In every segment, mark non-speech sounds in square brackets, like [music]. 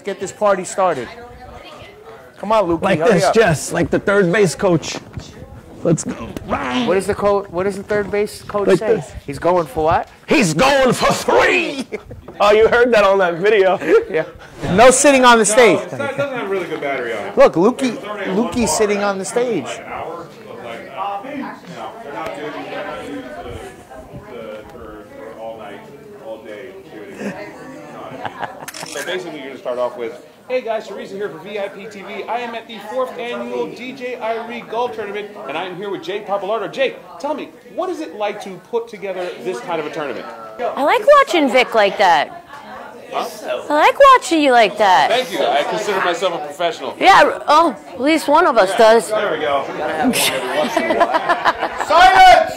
Let's get this party started. Come on, Lukey, Like this, up. Jess, like the third base coach. Let's go. What is the coach? What does the third base coach Like say? this. He's going for what? He's going for three. [laughs] oh, you heard that on that video. [laughs] Yeah. No sitting on the stage. It doesn't have really good battery on it. Look, Lukey, Lukey's sitting on the stage. Uh, hour of like, no, they're not good. You have to use the, the, for, for all night, all day. So basically, you're going to start off with, hey guys, Teresa here for VIP TV. I am at the fourth annual DJ Irie Golf Tournament, and I am here with Jake Papalardo. Jake, tell me, what is it like to put together this kind of a tournament? I like watching Vic like that. I like watching you like that. Thank you. I consider myself a professional. Yeah, oh, at least one of us does. There we go. Silence.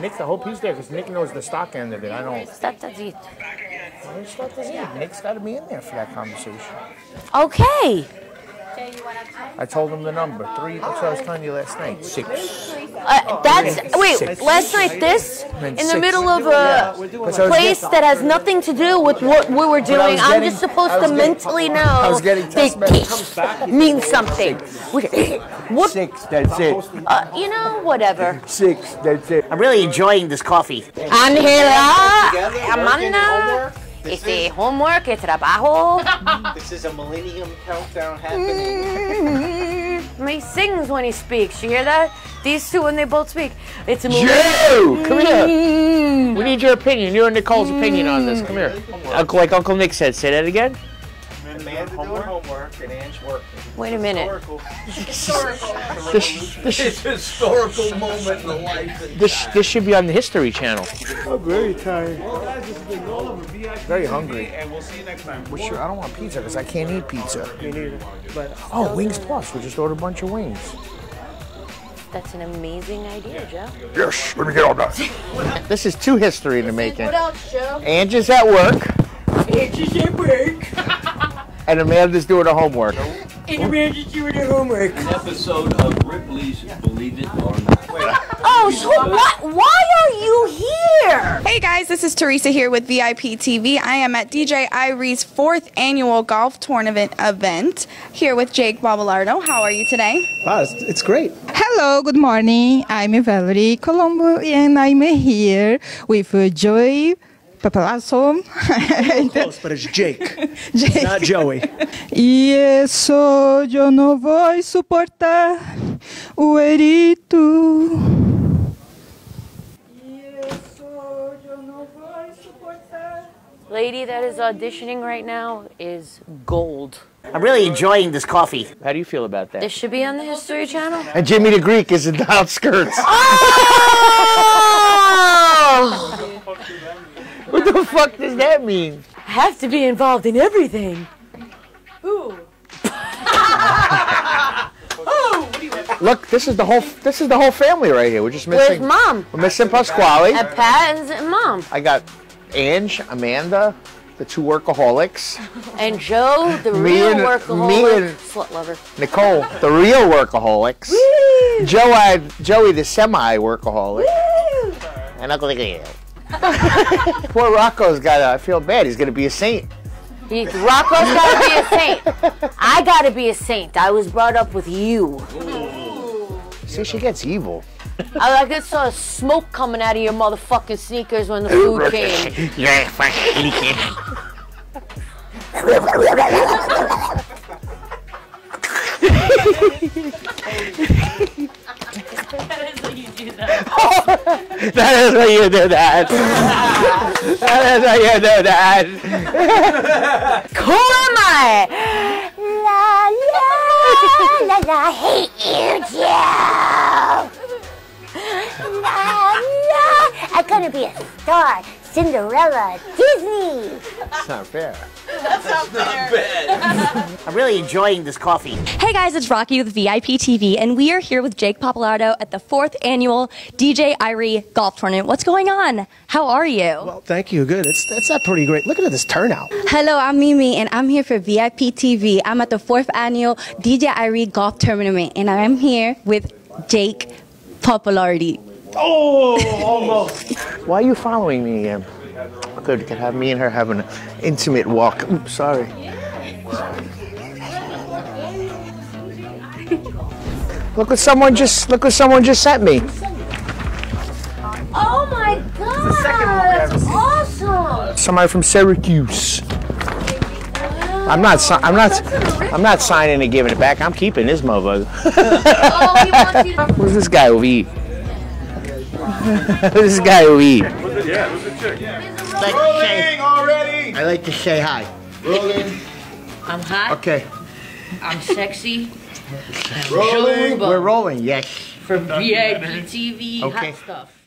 Nick, the whole piece there because Nick knows the stock end of it. I don't. Stop that beat. Nick's got to- Nick's got to be in there for that conversation. Okay. I told him the number. Three. That's what I was telling you last night. Six. Uh, that's wait. Six. Last night, this in the six. middle of a Because I was place get- that has nothing to do with what we were I doing. was I'm just supposed to mentally know I was getting that messages. means something. [laughs] What? Six. That's it. Uh, you know, whatever. Six. That's it. I'm really enjoying this coffee. Angela, Amanda, este homework, este trabajo. [laughs] This is a Millennium Countdown happening. [laughs] He sings when he speaks. You hear that? These two, when they both speak, it's a movie. Joe, come here. We need your opinion. Your and Nicole's opinion on this. Come here. Mm. Like Uncle Nick said. Say that again. Man's doing homework and Ange working. Wait a minute. This, this, historical moment in the life. this, this should be on the History Channel. Oh, well, guys, this has been Nola with VIP Very TV, hungry. And we'll see you next time. Well, sure, I don't want pizza because I can't eat pizza. Me neither. But oh, Wings Plus. We just ordered a bunch of wings. That's an amazing idea, Joe. Yes, let me get on that. [laughs] this is two history in the making. What else, Joe? Ange is at work. [laughs] and Amanda's doing her homework. Nope. And Amanda's doing her homework. An episode of Ripley's Believe It or Not. [laughs] Oh, so what? Why are you here? Hey guys, this is Teresa here with VIP TV. I am at DJ Irie's fourth annual golf tournament event here with Jake Babalardo. How are you today? Wow, it's, it's great. Hello, good morning. I'm Valerie Colombo and I'm here with uh, Joey Papalasso. Close, but it's Jake, Jake. not Joey. E eso yo no voy suportar o erito. Lady that is auditioning right now is gold. I'm really enjoying this coffee. How do you feel about that? This should be on the History Channel. And Jimmy the Greek is in the outskirts. Oh! What the fuck does that mean? Have to be involved in everything. [laughs] Look, this is the whole this is the whole family right here. We're just missing. Where's missing mom? we're missing Pasquale. And Pat and and mom. I got Ange, Amanda, the two workaholics, And Joe, the Me real and- me workaholic, and- slut lover. Nicole, the real workaholics, Joe, I, Joey, the semi workaholic, and Uncle Nick. Poor Rocco's got. I feel bad. He's gonna be a saint. He, Rocco's gotta be a saint. I gotta be a saint. I was brought up with you. See, she gets evil. I like I saw smoke coming out of your motherfucking sneakers when the food [laughs] came. Yeah, fucking kid. [laughs] That is how you do that. that is how you do that. Who am I? La la la la, hate you, Joe. La la, I'm gonna be a star, Cinderella, Disney. That's not fair. That's, That's not, not fair. I'm really enjoying this coffee. Hey guys, it's Rocky with VIP TV, and we are here with Jake Papalardo at the fourth annual DJ Irie Golf Tournament. What's going on? How are you? Well, thank you. Good. It's that's not pretty great. Look at this turnout. Hello, I'm Mimi, and I'm here for VIP TV. I'm at the fourth annual DJ Irie Golf Tournament, and I'm here with Jake Papalardi. Why are you following me again? Good, we could have me and her having an intimate walk. Oops, sorry. Look what someone just look what someone just sent me. Oh my god! That's awesome! Somebody from Syracuse. I'm not. si- I'm not. I'm not signing and giving it back. I'm keeping this motherfucker. Oh, he wants you to. [laughs] Who's this guy who eat? Who's [laughs] this guy who eat? Yeah, who's the chick? Like to say, already. I like to say hi. Rolling. I'm hot. Okay, I'm sexy. Rolling. we're rolling. Yes. From VIP TV. Okay. Hot stuff.